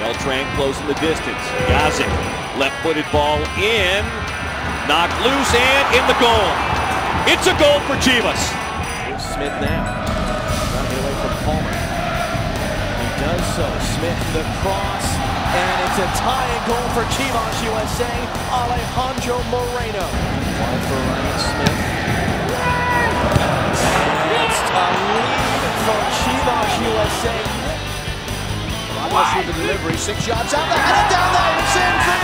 Beltran closing the distance. Jazic, left-footed ball in, knocked loose and in the goal. It's a goal for Chivas. Here's Smith now. Running away from Palmer. He does so. Smith the cross. And it's a tying goal for Chivas USA. Alejandro Moreno. One for Ryan Smith. And it's a lead for Chivas USA. With the delivery. Six shots out the header down there. It's in for.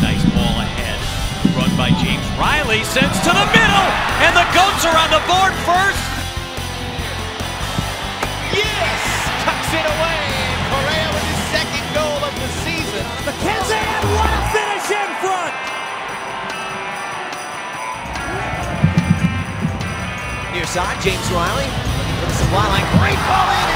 Nice ball ahead. Run by James Riley. Sends to the middle. And the Goats are on the board first. Side, James Riley looking for the supply line. Great ball in,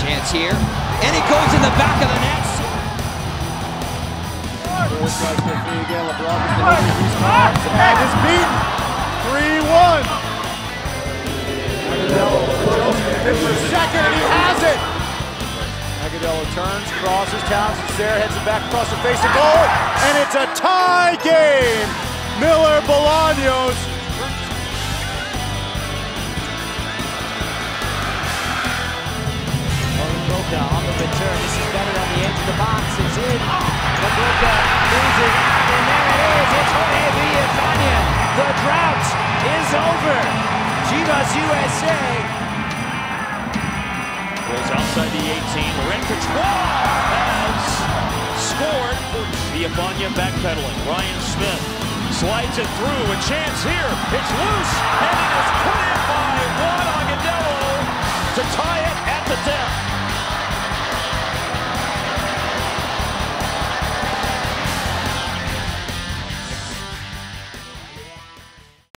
Chance here. And it goes in the back of the net. LeBlanc is beaten. 3-1. Agudelo for second and he has it. Agudelo turns, crosses, Townsend's there, heads it back across the face of goal, and it's a tie game. Miller Bolaños. Roca on the return. This is better on the edge of the box. It's in. Roca moves uh, it. And there it is. It's Jorge Villafaña. The drought is over. Chivas USA. Goes outside the 18. Lorenkic has scored. Villafaña backpedaling. Ryan Smith slides it through. A chance here. It's loose. And it is put in by